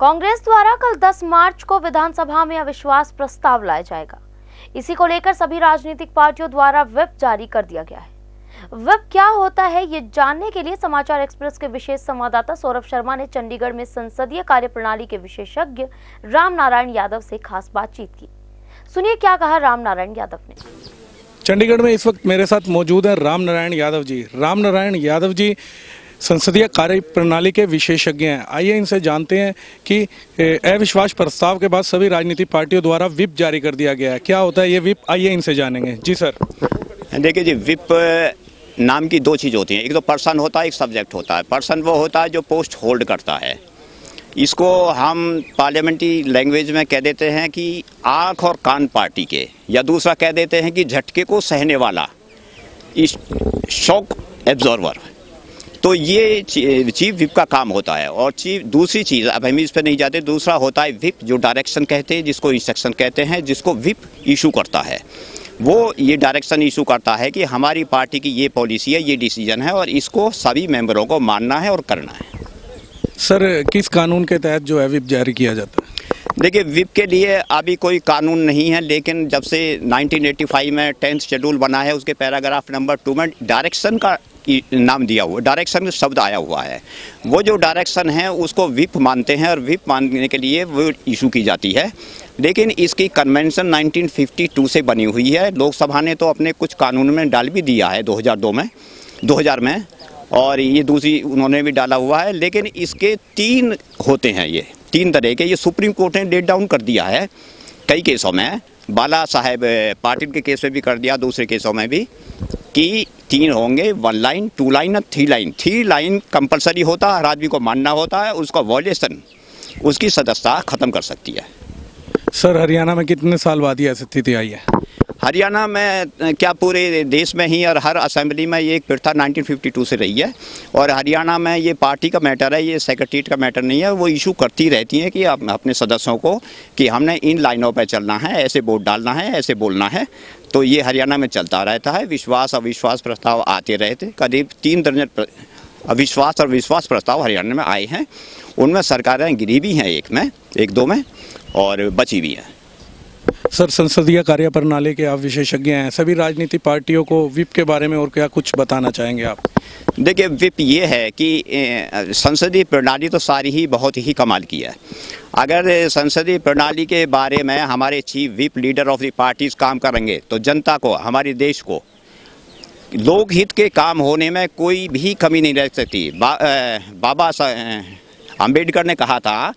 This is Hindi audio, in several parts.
कांग्रेस द्वारा कल 10 मार्च को विधानसभा में अविश्वास प्रस्ताव लाया जाएगा। इसी को लेकर सभी राजनीतिक पार्टियों द्वारा व्हिप जारी कर दिया गया है। व्हिप क्या होता है, ये जानने के लिए समाचार एक्सप्रेस के विशेष संवाददाता सौरभ शर्मा ने चंडीगढ़ में संसदीय कार्य के विशेषज्ञ राम नारायण यादव से खास बातचीत की। सुनिए क्या कहा राम नारायण यादव ने। चंडीगढ़ में इस वक्त मेरे साथ मौजूद हैं राम नारायण यादव जी। राम नारायण यादव जी संसदीय कार्य प्रणाली के विशेषज्ञ हैं। आइए इनसे जानते हैं कि अविश्वास प्रस्ताव के बाद सभी राजनीतिक पार्टियों द्वारा विप जारी कर दिया गया है। क्या होता है ये विप? आइए इनसे जानेंगे। जी सर। देखिए जी, विप नाम की दो चीज़ होती हैं। एक तो पर्सन होता है, एक सब्जेक्ट होता है। पर्सन वो होता है जो पोस्ट होल्ड करता है। इसको हम पार्लियामेंट्री लैंग्वेज में कह देते हैं कि आँख और कान पार्टी के, या दूसरा कह देते हैं कि झटके को सहने वाला इस शॉक एब्जॉर्वर। तो ये चीफ विप का काम होता है और चीफ दूसरी चीज़ अब हम इस पर नहीं जाते दूसरा होता है विप जो डायरेक्शन कहते हैं जिसको इंस्ट्रक्शन कहते हैं जिसको विप इशू करता है। वो ये डायरेक्शन इशू करता है कि हमारी पार्टी की ये पॉलिसी है ये डिसीज़न है और इसको सभी मेंबरों को मानना है और करना है। सर किस कानून के तहत जो है विप जारी किया जाता है? देखिए विप के लिए अभी कोई कानून नहीं है लेकिन जब से 1985 में टेंथ शेड्यूल बना है उसके पैराग्राफ नंबर टू में डायरेक्शन का नाम दिया हुआ डायरेक्शन शब्द आया हुआ है। वो जो डायरेक्शन है, उसको विप मानते हैं और विप मानने के लिए वो इशू की जाती है। लेकिन इसकी कन्वेंशन 1952 से बनी हुई है। लोकसभा ने तो अपने कुछ कानून में डाल भी दिया है 2002 में 2000 में, और ये दूसरी उन्होंने भी डाला हुआ है। लेकिन इसके तीन होते हैं ये, तीन तरह के। ये सुप्रीम कोर्ट ने डेट डाउन कर दिया है, कई केसों में। बाला साहेब पाटिल के केस में भी कर दिया, दूसरे केसों में भी, कि तीन होंगे वन लाइन टू लाइन और three line three line compulsory होता है, हर आदमी को मानना होता है, उसका वॉल्यूशन उसकी सदस्यता ख़त्म कर सकती है। सर, हरियाणा में कितने साल बाद ये स्थिति आई है? हरियाणा में क्या पूरे देश में ही और हर असेंबली में ये एक प्रथा 1952 से रही है। और हरियाणा में ये पार्टी का मैटर है, ये सेक्रेटरीट का मैटर नहीं है, वो इशू करती रहती हैं कि आप अपने सदस्यों को कि हमने इन लाइनों पर चलना है, ऐसे वोट डालना है, ऐसे बोलना है। तो ये हरियाणा में चलता रहता है, विश्वास, अविश्वास प्रस्ताव आते रहते। करीब तीन दर्जन अविश्वास और विश्वास प्रस्ताव हरियाणा में आए हैं। उनमें सरकारें गिरी भी हैं एक में, एक दो में, और बची भी हैं। सर संसदीय कार्य प्रणाली के आप विशेषज्ञ हैं। सभी राजनीतिक पार्टियों को विप के बारे में और क्या कुछ बताना चाहेंगे आप? देखिए विप ये है कि संसदीय प्रणाली तो सारी ही बहुत ही कमाल की है। अगर संसदीय प्रणाली के बारे में हमारे chief whip leader of the parties काम करेंगे तो जनता को हमारे देश को लोकहित के काम होने में कोई भी कमी नहीं रह सकती। बा, बाबा अंबेडकर ने कहा था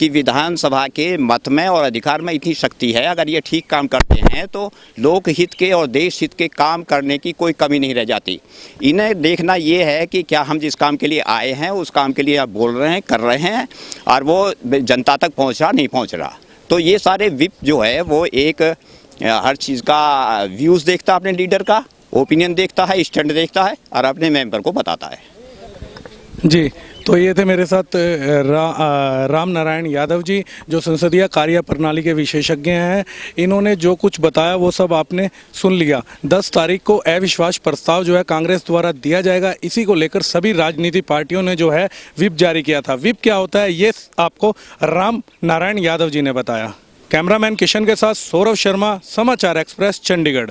कि विधानसभा के मत में और अधिकार में इतनी शक्ति है, अगर ये ठीक काम करते हैं तो लोक हित के और देश हित के काम करने की कोई कमी नहीं रह जाती। इन्हें देखना ये है कि क्या हम जिस काम के लिए आए हैं, उस काम के लिए आप बोल रहे हैं, कर रहे हैं, और वो जनता तक पहुँच रहा नहीं पहुँच रहा। तो ये सारे विप जो है, वो एक हर चीज़ का व्यूज़ देखता है अपने लीडर का, ओपिनियन देखता है, स्टैंड देखता है, और अपने मेंबर को बताता है। जी तो ये थे मेरे साथ रा, राम नारायण यादव जी जो संसदीय कार्य प्रणाली के विशेषज्ञ हैं। इन्होंने जो कुछ बताया वो सब आपने सुन लिया। 10 तारीख को अविश्वास प्रस्ताव जो है कांग्रेस द्वारा दिया जाएगा। इसी को लेकर सभी राजनीतिक पार्टियों ने जो है विप जारी किया था। विप क्या होता है ये आपको राम नारायण यादव जी ने बताया। कैमरामैन किशन के साथ सौरभ शर्मा समाचार एक्सप्रेस चंडीगढ़।